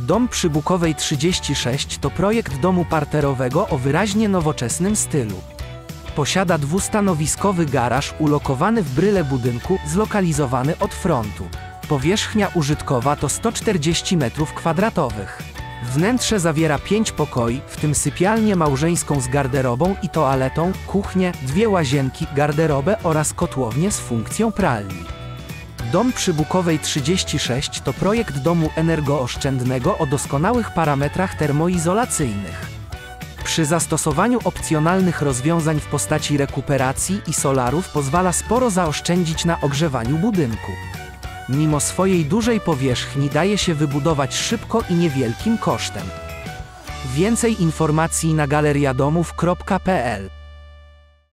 Dom przy Bukowej 36 to projekt domu parterowego o wyraźnie nowoczesnym stylu. Posiada dwustanowiskowy garaż ulokowany w bryle budynku, zlokalizowany od frontu. Powierzchnia użytkowa to 140 m2. Wnętrze zawiera 5 pokoi, w tym sypialnię małżeńską z garderobą i toaletą, kuchnię, dwie łazienki, garderobę oraz kotłownię z funkcją pralni. Dom przy Bukowej 36 to projekt domu energooszczędnego o doskonałych parametrach termoizolacyjnych. Przy zastosowaniu opcjonalnych rozwiązań w postaci rekuperacji i solarów pozwala sporo zaoszczędzić na ogrzewaniu budynku. Mimo swojej dużej powierzchni daje się wybudować szybko i niewielkim kosztem. Więcej informacji na galeriadomów.pl